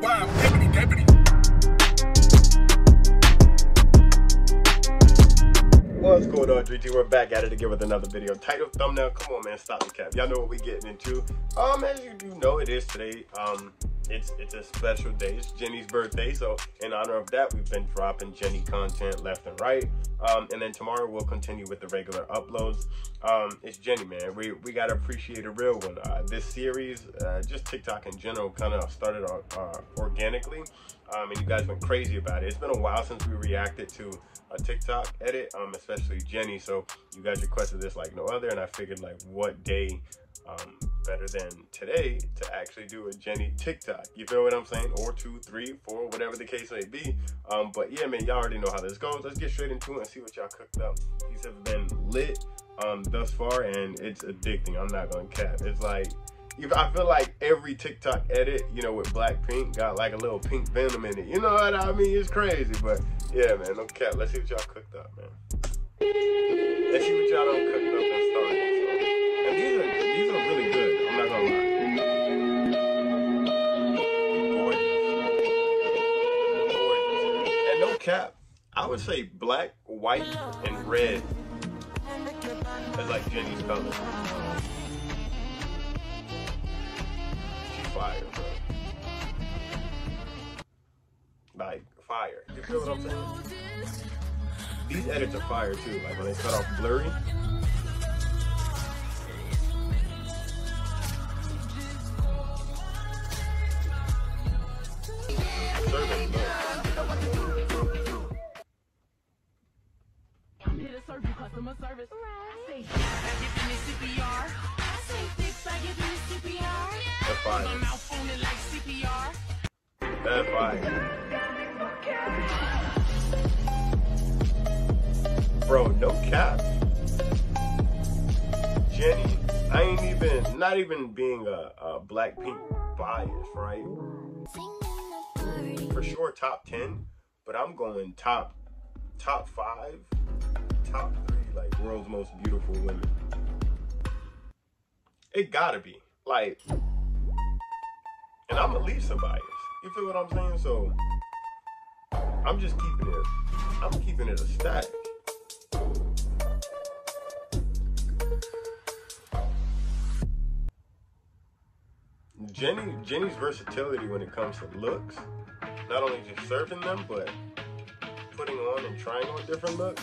What's going on, 3T? We're back at it again with another video. Title, thumbnail, come on, man, stop the cap. Y'all know what we getting into. Um, as you do know, it is today. Um, it's it's a special day. It's Jennie's birthday, so in honor of that, we've been dropping Jennie content left and right. Um, and then tomorrow we'll continue with the regular uploads. Um, it's Jennie, man. We we gotta appreciate a real one. Uh, this series, uh, just TikTok in general, kind of started uh, organically, um, and you guys went crazy about it. It's been a while since we reacted to a TikTok edit, um, especially Jennie. So you guys requested this like no other, and I figured like what day um, better than today to actually do a Jennie TikTok. You feel what I'm saying? Or two, three, four, whatever the case may be. Um, but yeah, man, y'all already know how this goes. Let's get straight into it and see what y'all cooked up. These have been lit um, thus far, and it's addicting. I'm not gonna cap. It's like I feel like every TikTok edit, you know, with Blackpink got like a little pink venom in it. You know what I mean? It's crazy, but yeah, man, no cap. Let's see what y'all cooked up, man. Let's see what y'all don't cooked up and started. And these are cap. I would say black, white, and red is like Jennie's color. She fire, bro. Like fire. You feel what I'm saying? These edits are fire too. Like when they start off blurry. Here to serve you customer service. I say, give me CPR. I say, fix, I give me CPR. That's My mouth on it like CPR. That's fire. Bro, no cap. Jennie, I ain't even, not even being a, a Blackpink bias, right? For sure, top 10, but I'm going top, top five, top three, like world's most beautiful women. It gotta be. Like, and I'm at least a bias. You feel what I'm saying? So I'm just keeping it. I'm keeping it a static. Jennie, Jennie's versatility when it comes to looks, not only just serving them, but putting on and trying on different looks,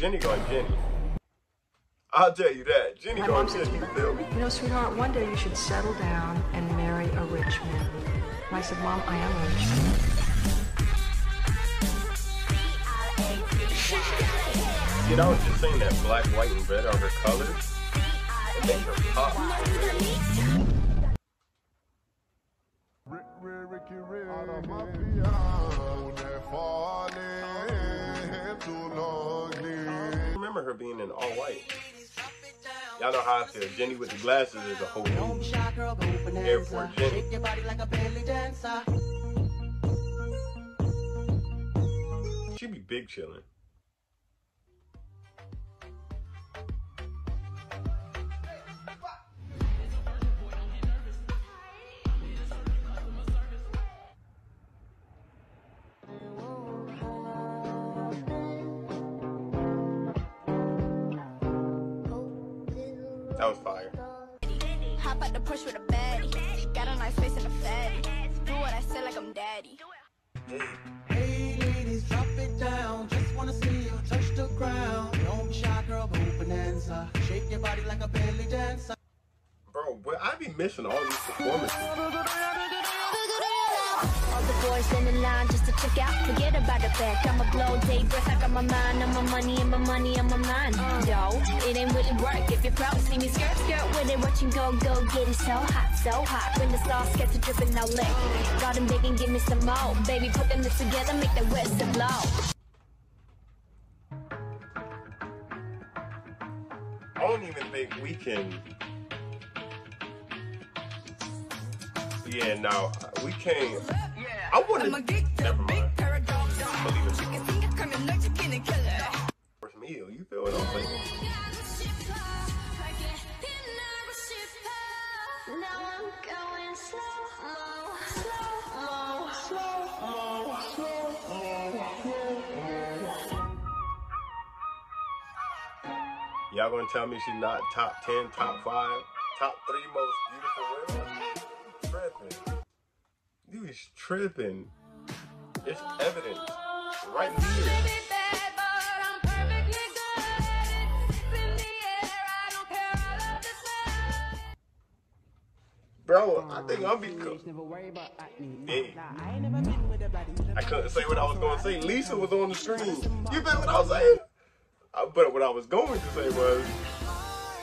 Jennie going Jennie. I'll tell you that. Jennie My going mom Jennie. me, You feel me? you know, sweetheart, one day you should settle down and marry a rich man. And I said, Mom, I am rich. You know, I was just saying that black, white, and red are her colors. It makes her pop. I remember her being in all white. Y'all know how I feel. Jennie with the glasses is a whole bonanza. Airport Jennie. She be big chillin'. That was fire. Hop out the push with a baddie. Got a nice face and a fatty. Do what I say like I'm daddy. Hey, ladies, drop it down. Just wanna see you touch the ground. Don't be shy, girl, go bonanza. Shake your body like a belly dancer. Bro, but I be missing all these performances. Boys in the line just to check out. Forget about the I'ma blow day breath. I got my mind on my money and my money on my mind. Yo, it ain't really work if you're proud. See me skirt, skirt with it, watching go, go, get it so hot, so hot. When the sauce gets to dripping, now lick. Got them big and give me some more. Baby, put them lips together, make the whistle blow. I don't even think we can. Yeah, no, we can't. I wouldn't. get the Never big mind. pair of dogs. Believe it. Chicken finger come allergic in a killer. First meal, you feel what I'm saying? Y'all gonna tell me she's not top 10, top 5, top 3 most beautiful women? Tripping. You is tripping. It's evident. Right here. Bro, I think I'm becoming. Hey. I couldn't say what I was going to say. Lisa was on the screen. You feel what I was saying? Uh, but what I was going to say was,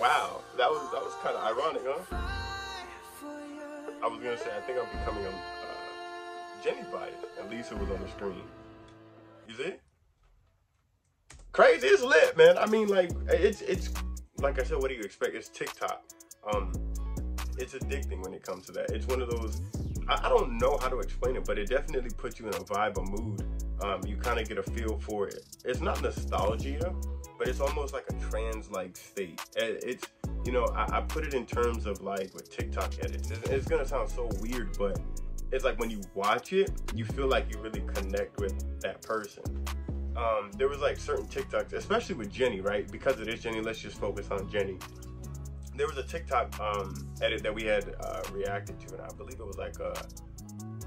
wow, that was that was kind of ironic, huh? I was gonna say I think I'm becoming a uh, Jennie At least it was on the screen. You see? Crazy, it's lit, man. I mean, like it's it's like I said, what do you expect? It's TikTok. Um, it's addicting when it comes to that. It's one of those. I, I don't know how to explain it, but it definitely puts you in a vibe, a mood. Um, you kind of get a feel for it. It's not nostalgia, but it's almost like a trance-like state. It- It's you know, I, I put it in terms of like with TikTok edits. It's, it's gonna sound so weird, but it's like when you watch it, you feel like you really connect with that person. Um, there was like certain TikToks, especially with Jennie, right? Because it is Jennie, let's just focus on Jennie there was a TikTok um, edit that we had uh, reacted to, and I believe it was like a,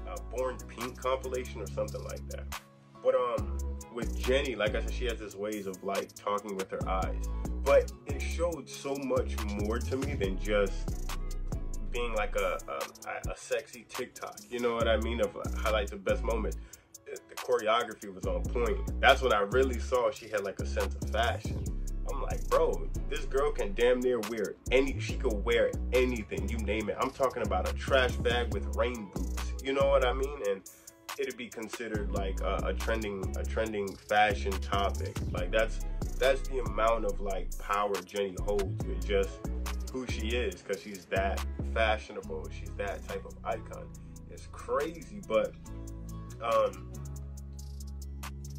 a Born Pink compilation or something like that. But um, with Jennie, like I said, she has this ways of like talking with her eyes, but it showed so much more to me than just being like a a, a sexy TikTok. You know what I mean? Of uh, highlight the best moments. The the choreography was on point. That's when I really saw she had like a sense of fashion. I'm like, bro, this girl can damn near wear any. She could wear anything, you name it. I'm talking about a trash bag with rain boots. You know what I mean? And it'd be considered like a, a trending, a trending fashion topic. Like that's that's the amount of like power Jennie holds with just who she is, because she's that fashionable. She's that type of icon. It's crazy, but um,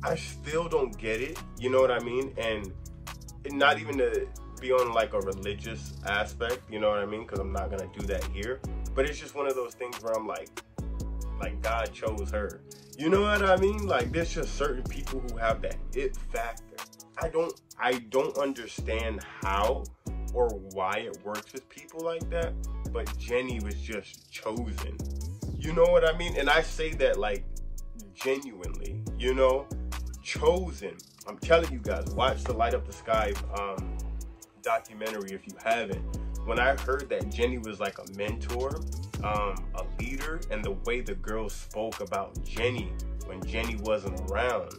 I still don't get it. You know what I mean? And not even to be on like a religious aspect, you know what I mean? Because I'm not gonna do that here. But it's just one of those things where I'm like, like God chose her. You know what I mean? Like there's just certain people who have that it factor. I don't I don't understand how or why it works with people like that, but Jennie was just chosen. You know what I mean? And I say that like genuinely, you know, chosen. I'm telling you guys, watch the Light Up the Sky um, documentary if you haven't. When I heard that Jennie was like a mentor, um, a leader, and the way the girls spoke about Jennie when Jennie wasn't around,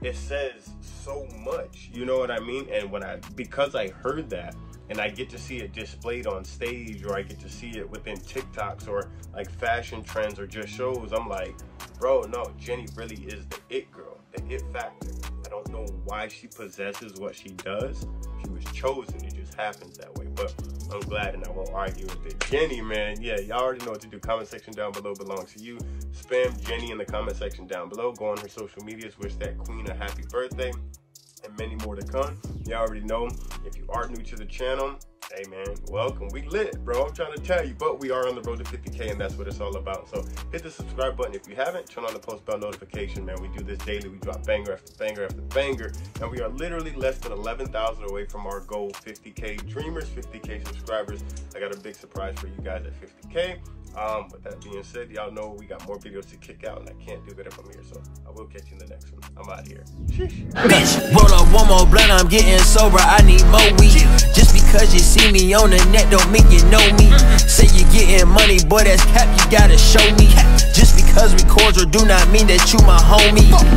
it says so much. You know what I mean? And when I, because I heard that, and I get to see it displayed on stage, or I get to see it within TikToks or like fashion trends or just shows, I'm like, bro, no, Jennie really is the it girl, the it factor. I don't know why she possesses what she does. She was chosen. It just happens that way. But I'm glad and I won't argue with it. Jennie, man, yeah, y'all already know what to do. Comment section down below belongs to you. Spam Jennie in the comment section down below. Go on her social medias. Wish that queen a happy birthday many more to come. You already know if you are new to the channel, hey man, welcome. We lit, bro. I'm trying to tell you, but we are on the road to 50k, and that's what it's all about. So hit the subscribe button if you haven't. Turn on the post bell notification, man. We do this daily. We drop banger after banger after banger, and we are literally less than 11,000 away from our goal, 50k dreamers, 50k subscribers. I got a big surprise for you guys at 50k. Um, with that being said, y'all know we got more videos to kick out, and I can't do better from here. So I will catch you in the next one. I'm out here. Sheesh. Bitch, roll up one more blunt, I'm getting sober. I need more weed. Just because you you see me on the net don't mean you know me. Say you getting money, boy, that's cap, you gotta show me. Just because we cordial do not mean that you my homie.